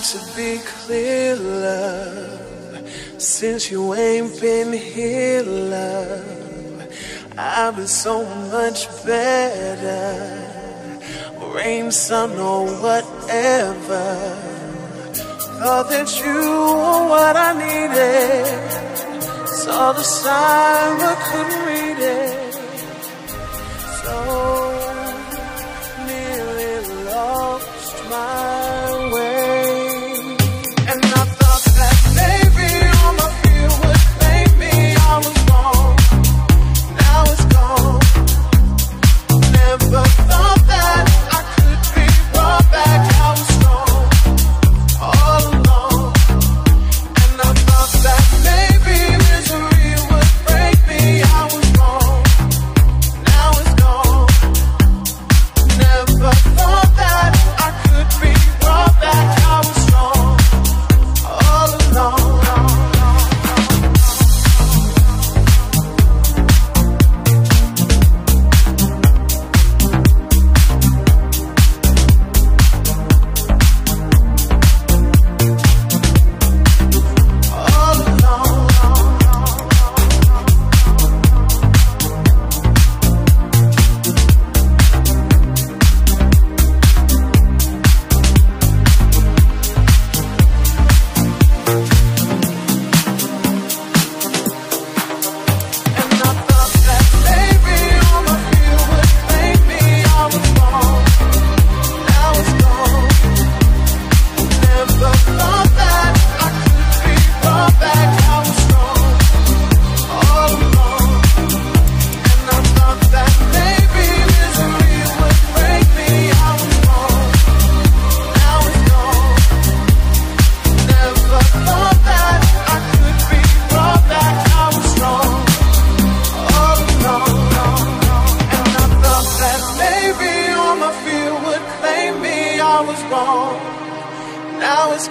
to be clear, love. Since you ain't been here, love, I've been so much better. Rain, sun, or whatever. Thought that you were what I needed. Saw the sign, but couldn't read it.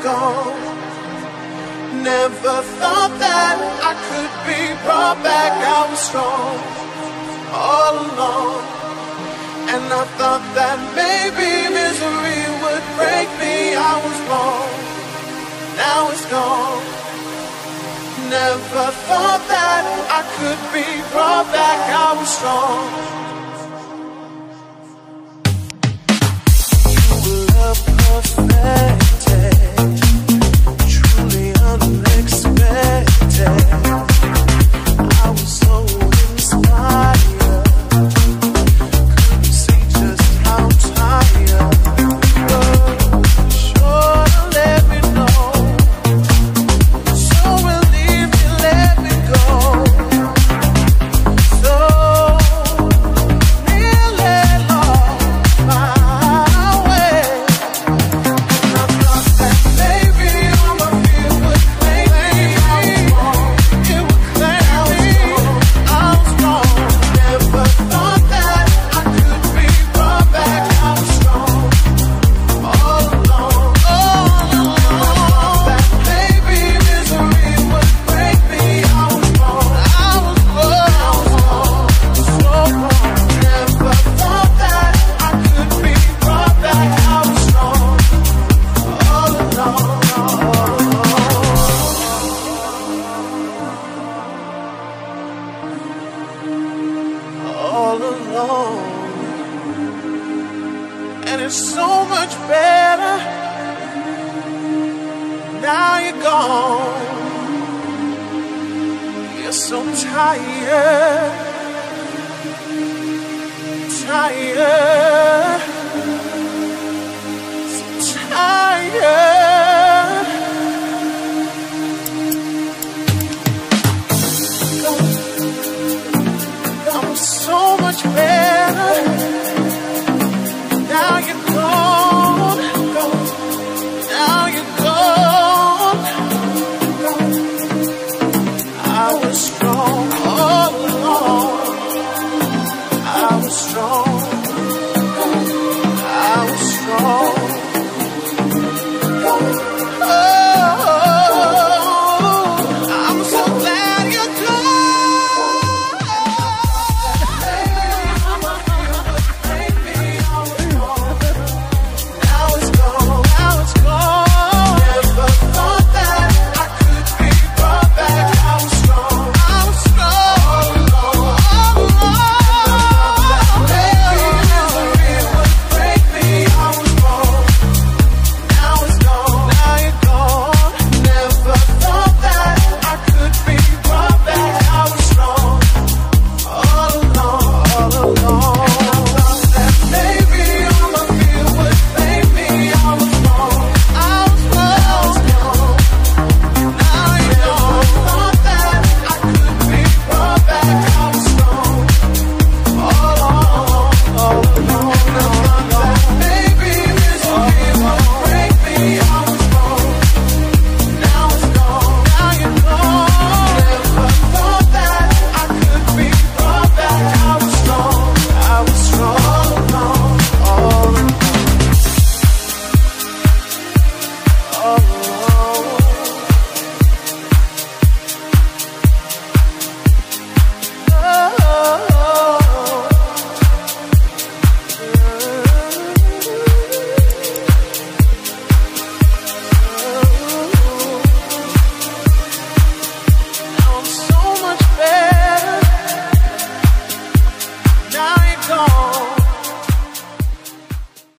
gone. Never thought that I could be brought back. I was strong all along. And I thought that maybe misery would break me. I was wrong. Now it's gone. Never thought that I could be brought back. I was strong. you're gone. You're so tired, tired, so tired.